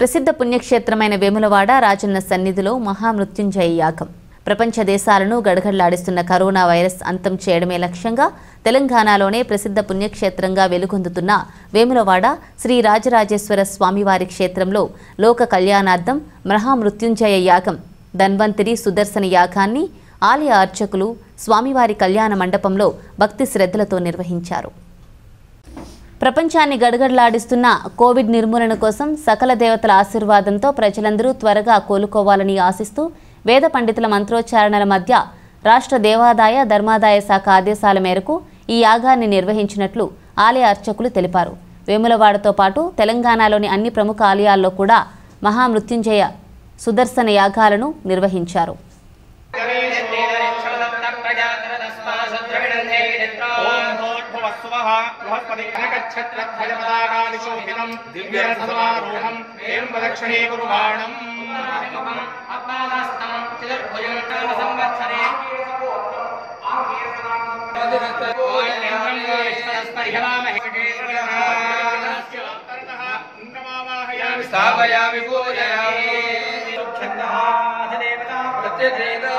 ప్రసిద్ధ పుణ్యక్షేత్రమైన వేములవాడ రాజన్న సన్నిధిలో మహామృత్యుంజయ యాగం. ప్రపంచ దేశాలను గడగడలాడిస్తున్న కరోనా వైరస్ అంతం చేయడమే లక్ష్యంగా తెలంగాణలోనే ప్రసిద్ధ పుణ్యక్షేత్రంగా వెలుగొందుతున్న వేములవాడ శ్రీ రాజరాజేశ్వర స్వామివారి క్షేత్రంలో లోక కళ్యాణార్థం మహామృత్యుంజయ యాగం ధన్వంతరి సుదర్శన యాగాన్ని ఆలయ అర్చకులు స్వామివారి కళ్యాణ మండపంలో భక్తి శ్రద్ధలతో నిర్వహించారు. ప్రపంచాన్ని గడగడలాడిస్తున్న కోవిడ్ నిర్మూలన కోసం సకల దేవతల ఆశీర్వాదంతో ప్రజలందరూ త్వరగా కోలుకోవాలని ఆశిస్తూ వేద పండితుల మంత్రోచ్చారణల మధ్య రాష్ట్ర దేవాదాయ ధర్మాదాయ శాఖ ఆదేశాల మేరకు ఈ యాగాన్ని నిర్వహించినట్లు ఆలయ అర్చకులు తెలిపారు. వేములవాడతో పాటు తెలంగాణలోని అన్ని ప్రముఖ ఆలయాల్లో కూడా మహామృత్యుంజయ సుదర్శన యాగాలను నిర్వహించారు. वस्तुवः बृहस्पतिक्षत्रध्वजपदाकालिशोभितम् दिव्यरथमारूढम् एवम् प्रदक्षिणीकुर्वाणम् स्थापयामि पूजयामि। प्रत्येकदेवता